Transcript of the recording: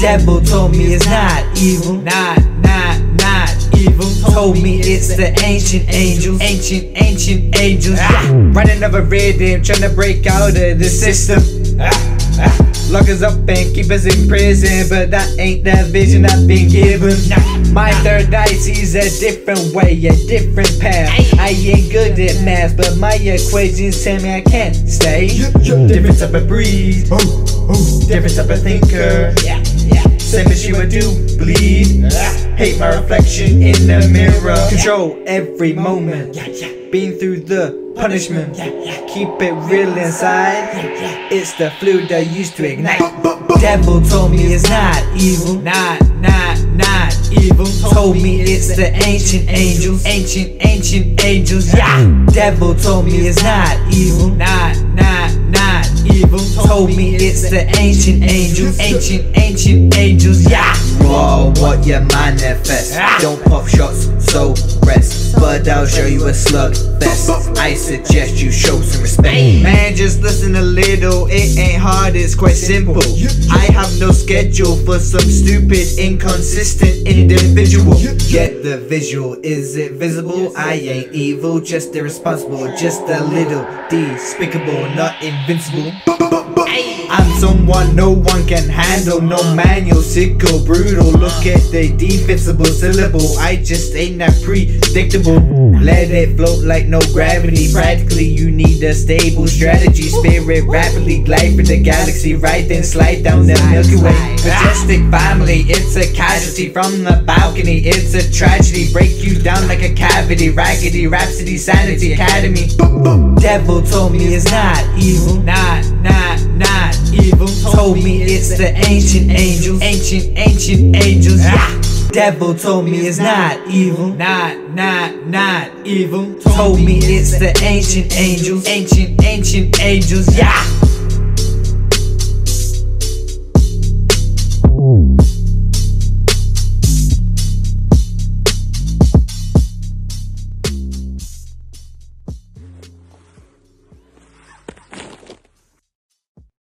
Devil told me it's not evil. Not, not, not evil. Told me it's the ancient angels. Ancient, ancient angels. Ah. Running over rhythm, trying to break out of the system. Ah. Lock us up and keep us in prison, but that ain't the vision I've been given. My third eye sees a different way, a different path. I ain't good at math, but my equations tell me I can't stay. Different type of breed, different type of thinker. Same as you, I do bleed. Hate my reflection in the mirror. Control every moment. Been through the punishment. Keep it real inside. It's the fluid that used to ignite. Devil told me it's not evil. Not, not, not evil. Told me it's the ancient angels. Ancient, ancient angels. Yeah. Devil told me it's not evil. Not, not, not evil. Told me it's the ancient angels. Ancient, ancient angels. Yeah. Raw what you manifest. Don't pop shots, so rest. But I'll show you a slug fest. I suggest you show some respect. Mm. Man, just listen a little. It ain't hard, it's quite simple. I have no schedule for some stupid, inconsistent individual. Get the visual, is it visible? I ain't evil, just irresponsible, just a little despicable, not invincible. I'm someone no one can handle, no manual, sicko, brutal. Look at the defensible syllable, I just ain't that predictable. Let it float like no gravity. Practically, you need a stable strategy. Spirit rapidly glide through the galaxy, right then slide down the Milky Way. Majestic family, it's a casualty from the balcony. It's a tragedy, break you down like a cavity. Raggedy, Rhapsody, Sanity, Academy. Devil told me it's not evil. Not, not, not evil. Told me it's the ancient angels. Ancient, ancient angels. Yeah. Devil told me it's not evil. Not, not, not evil. Told me it's the ancient angels. Ancient, ancient angels. Yeah.